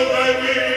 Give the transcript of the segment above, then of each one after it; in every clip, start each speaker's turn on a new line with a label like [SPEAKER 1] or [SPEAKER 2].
[SPEAKER 1] Oh baby.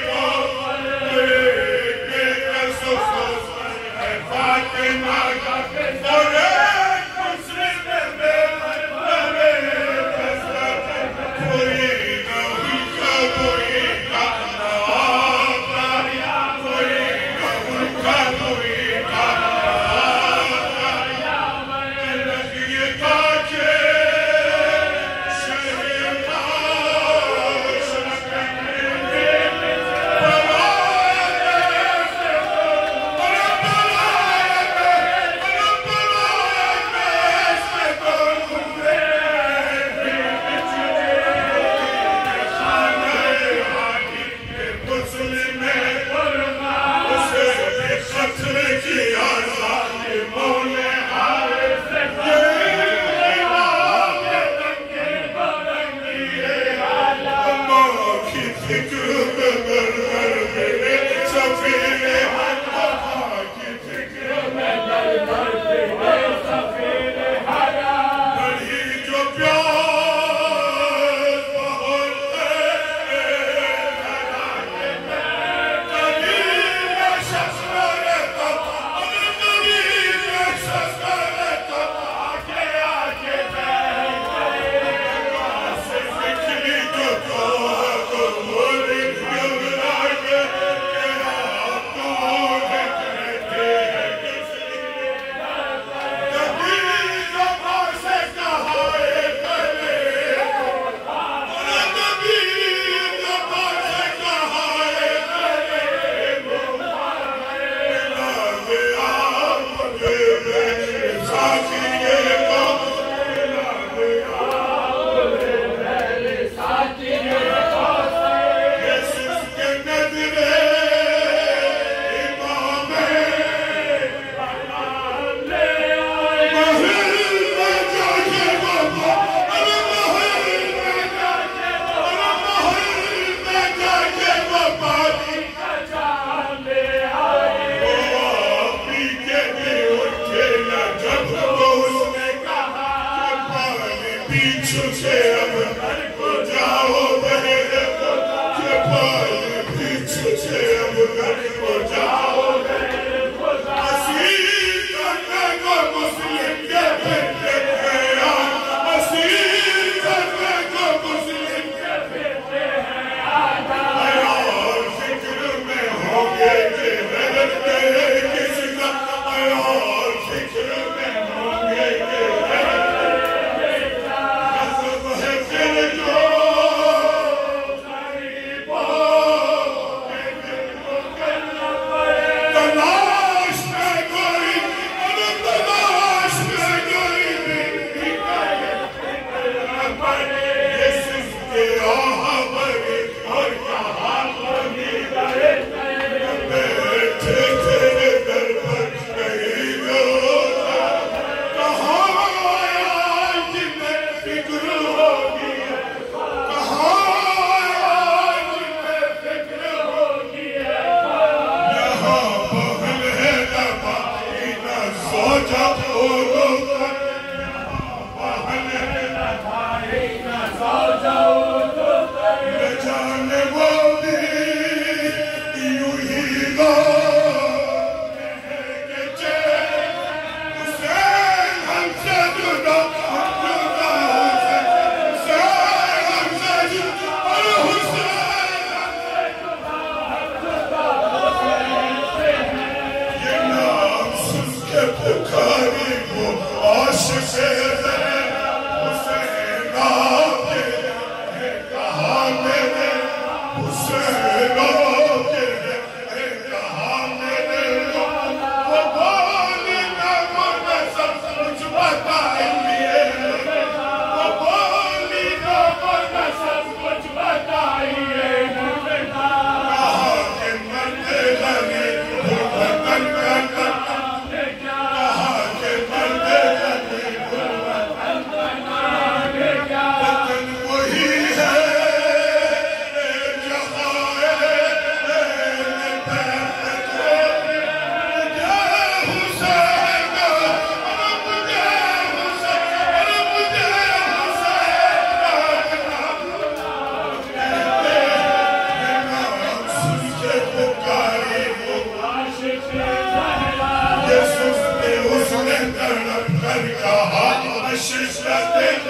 [SPEAKER 1] Ashes, nothing,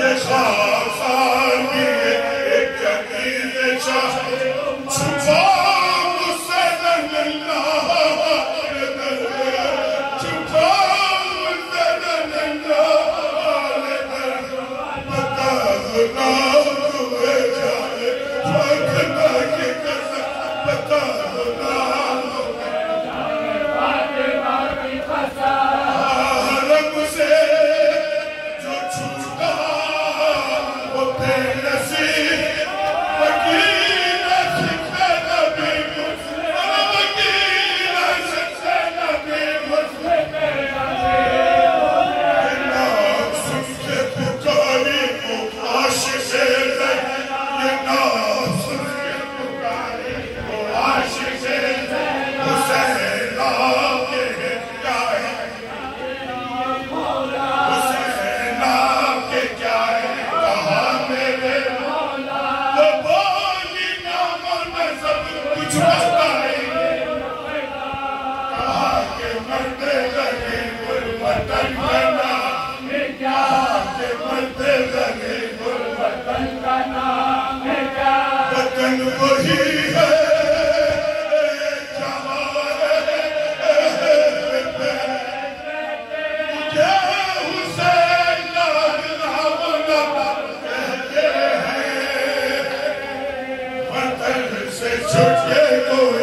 [SPEAKER 1] yes, سے چھٹے کوئی